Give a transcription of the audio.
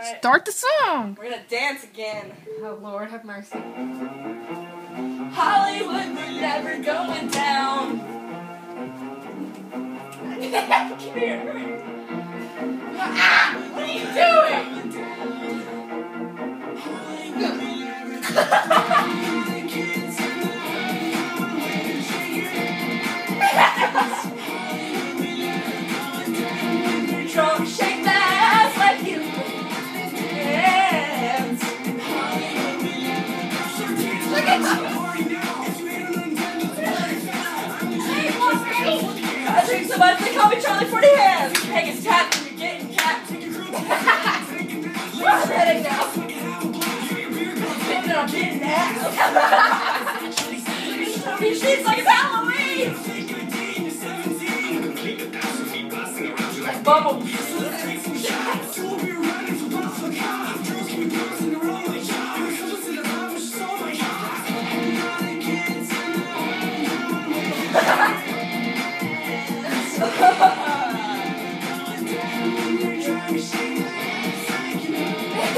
Alright, Start the song. we're gonna dance again. Oh Lord, have mercy. Hollywood, we're never going down. come come here. Ah, what are you doing? Drunk, shake Look you. I drink so much they call me Charlie Forty Hands. Hey, it's cat when you're getting cat. I'm ready now. Thinking I'm getting ass. These sheets like it's Halloween. Bumble.